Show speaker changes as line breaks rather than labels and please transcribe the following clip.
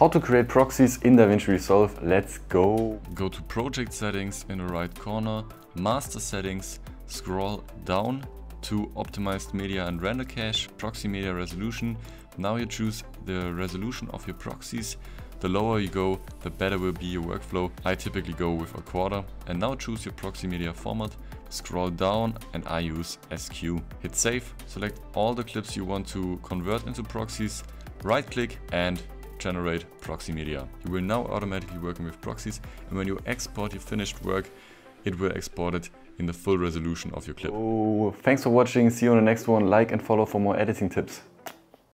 how to create proxies in DaVinci Resolve. Let's go.
Go to project settings in the right corner, master settings, scroll down to optimized media and render cache, proxy media resolution. Now you choose the resolution of your proxies. The lower you go, the better will be your workflow. I typically go with a quarter. And now choose your proxy media format, scroll down and I use SQ. Hit save, select all the clips you want to convert into proxies, right click and generate proxy media. You will now automatically working with proxies and when you export your finished work, it will export it in the full resolution of your clip.
Oh, thanks for watching. See you on the next one. Like and follow for more editing tips.